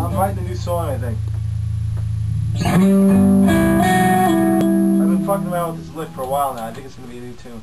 I'm writing a new song, I think. I've been fucking around with this lick for a while now. I think it's gonna be a new tune.